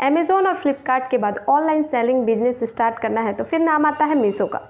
Amazon और फ्लिपकार्ट के बाद ऑनलाइन सेलिंग बिज़नेस स्टार्ट करना है तो फिर नाम आता है मीशो का।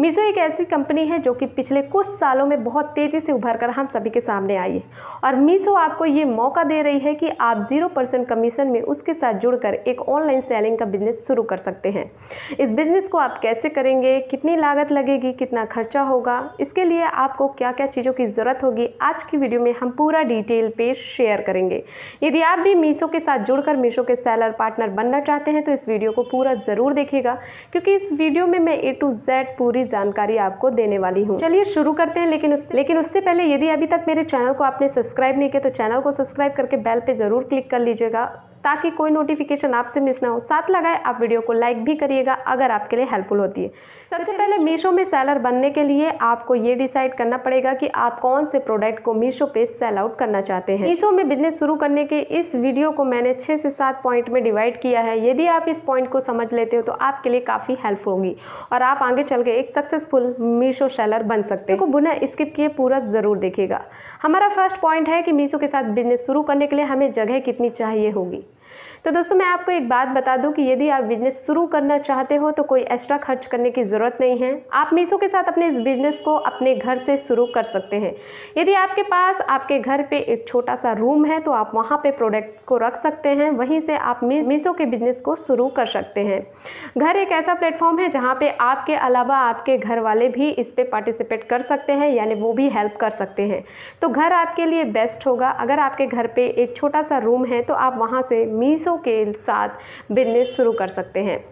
मीशो एक ऐसी कंपनी है जो कि पिछले कुछ सालों में बहुत तेज़ी से उभर कर हम सभी के सामने आई है। और मीशो आपको ये मौका दे रही है कि आप ज़ीरो परसेंट कमीशन में उसके साथ जुड़कर एक ऑनलाइन सेलिंग का बिज़नेस शुरू कर सकते हैं। इस बिज़नेस को आप कैसे करेंगे, कितनी लागत लगेगी, कितना खर्चा होगा, इसके लिए आपको क्या क्या चीज़ों की ज़रूरत होगी, आज की वीडियो में हम पूरा डिटेल पे शेयर करेंगे। यदि आप भी मीशो के साथ जुड़कर मीशो के सेलर पार्टनर पार्टनर बनना चाहते हैं तो इस वीडियो को पूरा ज़रूर देखिएगा, क्योंकि इस वीडियो में मैं ए टू जेड पूरी जानकारी आपको देने वाली हूँ। चलिए शुरू करते हैं, लेकिन उस, लेकिन उससे पहले यदि अभी तक मेरे चैनल को आपने सब्सक्राइब नहीं किया तो चैनल को सब्सक्राइब करके बेल पर ज़रूर क्लिक कर लीजिएगा। ताकि कोई नोटिफिकेशन आपसे मिस ना हो। साथ लगाए आप वीडियो को लाइक भी करिएगा अगर आपके लिए हेल्पफुल होती है। सबसे पहले मीशो में सेलर बनने के लिए आपको ये डिसाइड करना पड़ेगा कि आप कौन से प्रोडक्ट को मीशो पे सेल आउट करना चाहते हैं। मीशो में बिज़नेस शुरू करने के इस वीडियो को मैंने छः से सात पॉइंट में डिवाइड किया है। यदि आप इस पॉइंट को समझ लेते हो तो आपके लिए काफ़ी हेल्प होगी। और आप आगे चल के एक सक्सेसफुल मीशो सेलर बन सकते हैं। बुना स्किप किए पूरा ज़रूर देखेगा हमारा फ़र्स्ट पॉइंट है कि मीशो के साथ बिज़नेस शुरू करने के लिए हमें जगह कितनी चाहिए होगी। तो दोस्तों, मैं आपको एक बात बता दूँ कि यदि आप बिज़नेस शुरू करना चाहते हो तो कोई एक्स्ट्रा खर्च करने की ज़रूरत नहीं है। आप मीशो के साथ अपने इस बिज़नेस को अपने घर से शुरू कर सकते हैं। यदि आपके पास, आपके घर पे एक छोटा सा रूम है तो आप वहाँ पे प्रोडक्ट्स को रख सकते हैं। वहीं से आप मीशो के बिज़नेस को शुरू कर सकते हैं। घर एक ऐसा प्लेटफॉर्म है, जहाँ पर आपके अलावा आपके घर वाले भी इस पर पार्टिसिपेट कर सकते हैं, यानी वो भी हेल्प कर सकते हैं। तो घर आपके लिए बेस्ट होगा। अगर आपके घर पर एक छोटा सा रूम है तो आप वहाँ से मीशो के साथ बिज़नेस शुरू कर सकते हैं।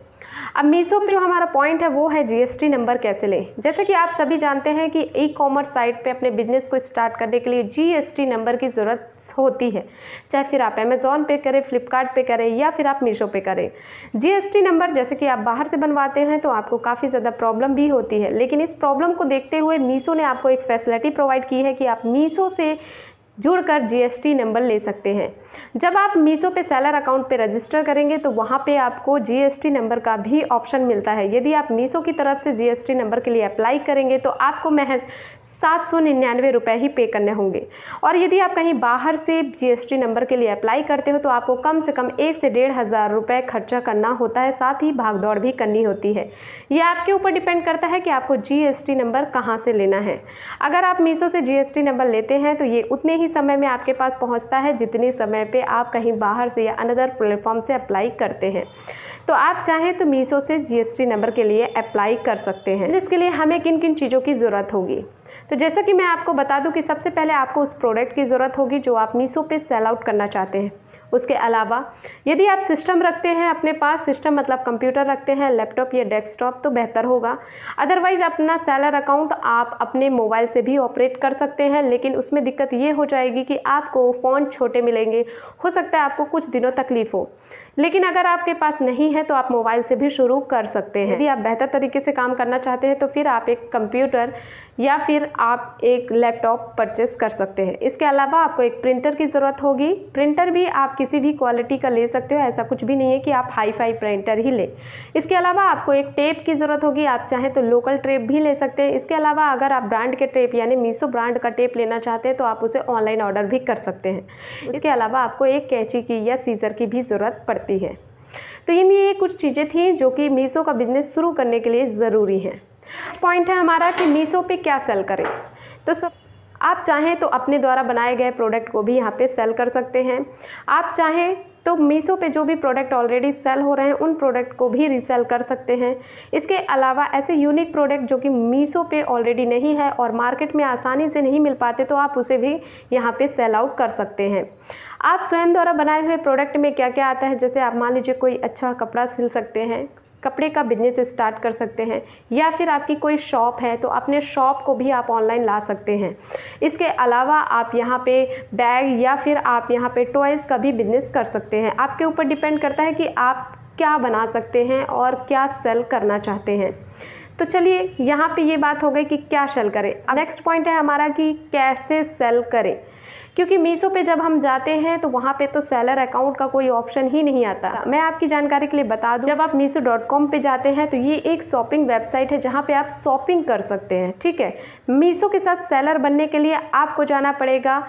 अब मीशो पर जो हमारा पॉइंट है, वो है जीएसटी नंबर कैसे लें? जैसे कि आप सभी जानते हैं कि ई कॉमर्स साइट पे अपने बिज़नेस को स्टार्ट करने के लिए जीएसटी नंबर की ज़रूरत होती है। चाहे फिर आप अमेज़ॉन पे करें फ्लिपकार्ट पे करें, या फिर आप मीशो पे करें। जीएसटी नंबर जैसे कि आप बाहर से बनवाते हैं तो आपको काफ़ी ज़्यादा प्रॉब्लम भी होती है। लेकिन इस प्रॉब्लम को देखते हुए मीशो ने आपको एक फैसिलिटी प्रोवाइड की है कि आप मीशो से जुड़कर जीएसटी नंबर ले सकते हैं। जब आप मीसो पे सेलर अकाउंट पे रजिस्टर करेंगे तो वहाँ पे आपको जीएसटी नंबर का भी ऑप्शन मिलता है। यदि आप मीसो की तरफ़ से जीएसटी नंबर के लिए अप्लाई करेंगे तो आपको महज सात सौ निन्यानवे रुपये ही पे करने होंगे। और यदि आप कहीं बाहर से जीएसटी नंबर के लिए अप्लाई करते हो तो आपको कम से कम एक से डेढ़ हज़ार रुपये खर्चा करना होता है, साथ ही भाग दौड़ भी करनी होती है। ये आपके ऊपर डिपेंड करता है कि आपको जीएसटी नंबर कहाँ से लेना है। अगर आप मीशो से जीएसटी नंबर लेते हैं तो ये उतने ही समय में आपके पास पहुँचता है, जितने समय पर आप कहीं बाहर से या अनदर प्लेटफॉर्म से अप्लाई करते हैं। तो आप चाहें तो मीशो से जीएसटी नंबर के लिए अप्लाई कर सकते हैं। इसके लिए हमें किन किन चीज़ों की ज़रूरत होगी? तो जैसा कि मैं आपको बता दूँ कि सबसे पहले आपको उस प्रोडक्ट की ज़रूरत होगी जो आप मीशो पे सेल आउट करना चाहते हैं। उसके अलावा, यदि आप सिस्टम रखते हैं, अपने पास सिस्टम मतलब कंप्यूटर रखते हैं लैपटॉप या डेस्कटॉप तो बेहतर होगा। अदरवाइज़ अपना सेलर अकाउंट आप अपने मोबाइल से भी ऑपरेट कर सकते हैं, लेकिन उसमें दिक्कत ये हो जाएगी कि आपको फ़ोन छोटे मिलेंगे। हो सकता है आपको कुछ दिनों तकलीफ़ हो। लेकिन अगर आपके पास नहीं है तो आप मोबाइल से भी शुरू कर सकते हैं। यदि आप बेहतर तरीके से काम करना चाहते हैं तो फिर आप एक कंप्यूटर या फिर आप एक लैपटॉप परचेस कर सकते हैं। इसके अलावा आपको एक प्रिंटर की ज़रूरत होगी। प्रिंटर भी आप किसी भी क्वालिटी का ले सकते हो ऐसा कुछ भी नहीं है कि आप हाई फाई प्रिंटर ही लें। इसके अलावा आपको एक टेप की ज़रूरत होगी आप चाहें तो लोकल टेप भी ले सकते हैं। इसके अलावा अगर आप ब्रांड के टेप यानी मीशो ब्रांड का टेप लेना चाहते हैं तो आप उसे ऑनलाइन ऑर्डर भी कर सकते हैं। इसके अलावा आपको एक कैंची की या सीज़र की भी ज़रूरत पड़ती है। तो ये कुछ चीज़ें थी जो कि मीशो का बिज़नेस शुरू करने के लिए ज़रूरी हैं। पॉइंट है हमारा कि मीशो पे क्या सेल करें। तो सब, आप चाहें तो अपने द्वारा बनाए गए प्रोडक्ट को भी यहाँ पे सेल कर सकते हैं। आप चाहें तो मीशो पे जो भी प्रोडक्ट ऑलरेडी सेल हो रहे हैं, उन प्रोडक्ट को भी रीसेल कर सकते हैं। इसके अलावा ऐसे यूनिक प्रोडक्ट जो कि मीशो पे ऑलरेडी नहीं है और मार्केट में आसानी से नहीं मिल पाते तो आप उसे भी यहाँ पे सेल आउट कर सकते हैं। आप स्वयं द्वारा बनाए हुए प्रोडक्ट में क्या क्या आता है? जैसे आप मान लीजिए कोई अच्छा कपड़ा सिल सकते हैं कपड़े का बिज़नेस स्टार्ट कर सकते हैं या फिर आपकी कोई शॉप है तो अपने शॉप को भी आप ऑनलाइन ला सकते हैं। इसके अलावा आप यहाँ पे बैग या फिर आप यहाँ पे टॉयज़ का भी बिज़नेस कर सकते हैं। आपके ऊपर डिपेंड करता है कि आप क्या बना सकते हैं और क्या सेल करना चाहते हैं। तो चलिए, यहाँ पे ये बात हो गई कि क्या सेल करें। नेक्स्ट पॉइंट है हमारा कि कैसे सेल करें। क्योंकि मीसो पे जब हम जाते हैं तो वहाँ पे तो सेलर अकाउंट का कोई ऑप्शन ही नहीं आता। मैं आपकी जानकारी के लिए बता दूँ, जब आप मीसो डॉट कॉम पर जाते हैं तो ये एक शॉपिंग वेबसाइट है, जहाँ पे आप शॉपिंग कर सकते हैं, ठीक है? मीसो के साथ सेलर बनने के लिए आपको जाना पड़ेगा।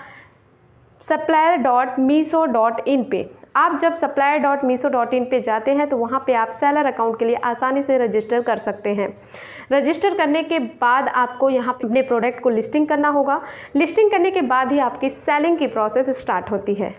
Supplier dot Meesho dot in पर आप जब supplier dot Meesho dot in पर जाते हैं तो वहाँ पे आप सेलर अकाउंट के लिए आसानी से रजिस्टर कर सकते हैं। रजिस्टर करने के बाद आपको यहाँ अपने प्रोडक्ट को लिस्टिंग करना होगा। लिस्टिंग करने के बाद ही आपकी सेलिंग की प्रोसेस स्टार्ट होती है।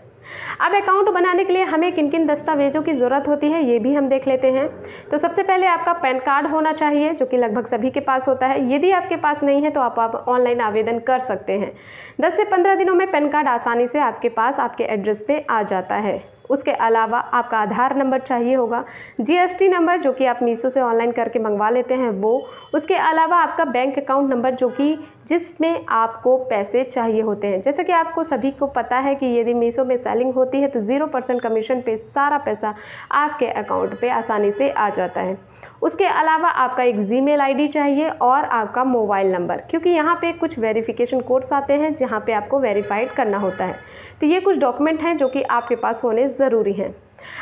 अब अकाउंट बनाने के लिए हमें किन किन दस्तावेज़ों की ज़रूरत होती है, ये भी हम देख लेते हैं। तो सबसे पहले आपका पैन कार्ड होना चाहिए, जो कि लगभग सभी के पास होता है। यदि आपके पास नहीं है तो आप ऑनलाइन आवेदन कर सकते हैं। 10 से 15 दिनों में पैन कार्ड आसानी से आपके पास, आपके एड्रेस पर आ जाता है। उसके अलावा आपका आधार नंबर चाहिए होगा। जीएसटी नंबर, जो कि आप मीशो से ऑनलाइन करके मंगवा लेते हैं, वो। उसके अलावा आपका बैंक अकाउंट नंबर, जो कि जिसमें आपको पैसे चाहिए होते हैं। जैसे कि आपको सभी को पता है कि यदि मीशो में सेलिंग होती है तो ज़ीरो परसेंट कमीशन पे सारा पैसा आपके अकाउंट पे आसानी से आ जाता है। उसके अलावा आपका एक जीमेल आईडी चाहिए और आपका मोबाइल नंबर, क्योंकि यहाँ पे कुछ वेरिफिकेशन कोड्स आते हैं जहाँ पे आपको वेरीफाइड करना होता है। तो ये कुछ डॉक्यूमेंट हैं जो कि आपके पास होने ज़रूरी हैं।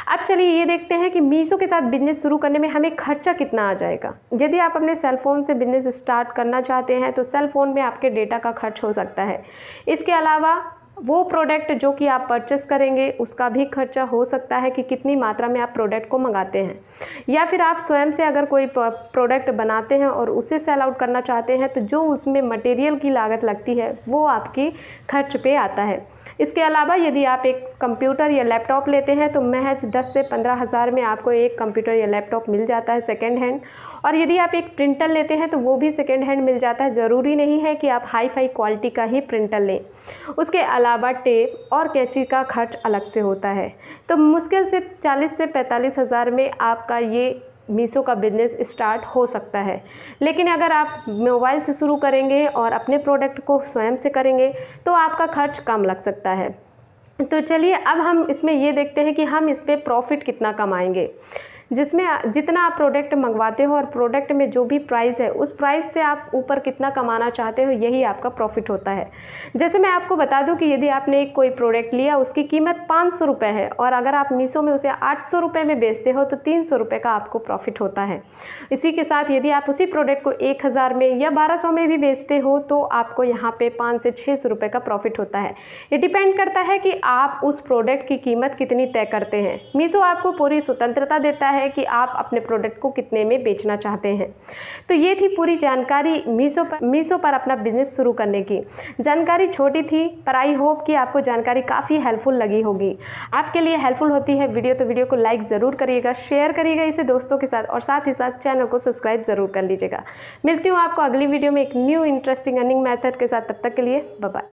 अब चलिए ये देखते हैं कि मीशो के साथ बिज़नेस शुरू करने में हमें खर्चा कितना आ जाएगा। यदि आप अपने सेल फ़ोन से बिज़नेस स्टार्ट करना चाहते हैं तो सेल फ़ोन में आपके डेटा का खर्च हो सकता है। इसके अलावा वो प्रोडक्ट जो कि आप परचेस करेंगे, उसका भी खर्चा हो सकता है कि कितनी मात्रा में आप प्रोडक्ट को मंगाते हैं। या फिर आप स्वयं से अगर कोई प्रोडक्ट बनाते हैं और उसे सेल आउट करना चाहते हैं तो जो उसमें मटेरियल की लागत लगती है, वो आपकी खर्च पे आता है। इसके अलावा यदि आप एक कंप्यूटर या लैपटॉप लेते हैं तो महज दस से पंद्रह हज़ार में आपको एक कंप्यूटर या लैपटॉप मिल जाता है सेकेंड हैंड और यदि आप एक प्रिंटर लेते हैं तो वो भी सेकेंड हैंड मिल जाता है। ज़रूरी नहीं है कि आप हाई फाई क्वालिटी का ही प्रिंटर लें। उसके अलावा टेप और कैची का खर्च अलग से होता है। तो मुश्किल से चालीस से पैंतालीस हज़ार में आपका ये मीशो का बिज़नेस स्टार्ट हो सकता है। लेकिन अगर आप मोबाइल से शुरू करेंगे और अपने प्रोडक्ट को स्वयं से करेंगे तो आपका खर्च कम लग सकता है। तो चलिए, अब हम इसमें ये देखते हैं कि हम इस पर प्रॉफिट कितना कमाएँगे। जिसमें जितना आप प्रोडक्ट मंगवाते हो और प्रोडक्ट में जो भी प्राइस है, उस प्राइस से आप ऊपर कितना कमाना चाहते हो, यही आपका प्रॉफिट होता है। जैसे मैं आपको बता दूँ कि यदि आपने एक कोई प्रोडक्ट लिया, उसकी कीमत पाँच सौ रुपये है और अगर आप मीशो में उसे आठ सौ रुपये में बेचते हो तो तीन सौ रुपये का आपको प्रॉफिट होता है। इसी के साथ यदि आप उसी प्रोडक्ट को एक हज़ार में या बारह सौ में भी बेचते हो तो आपको यहाँ पर पाँच से छः सौ रुपये का प्रॉफिट होता है। ये डिपेंड करता है कि आप उस प्रोडक्ट की कीमत कितनी तय करते हैं। मीशो आपको पूरी स्वतंत्रता देता है है कि आप अपने प्रोडक्ट को कितने में बेचना चाहते हैं। तो ये थी पूरी जानकारी मीशो पर मीशो पर अपना बिज़नेस शुरू करने की। जानकारी छोटी थी, पर आई होप कि आपको जानकारी काफ़ी हेल्पफुल लगी होगी। आपके लिए हेल्पफुल होती है वीडियो तो वीडियो को लाइक ज़रूर करिएगा शेयर करिएगा इसे दोस्तों के साथ और साथ ही साथ चैनल को सब्सक्राइब ज़रूर कर लीजिएगा। मिलती हूँ आपको अगली वीडियो में एक न्यू इंटरेस्टिंग अर्निंग मैथड के साथ, तब तक के लिए बाय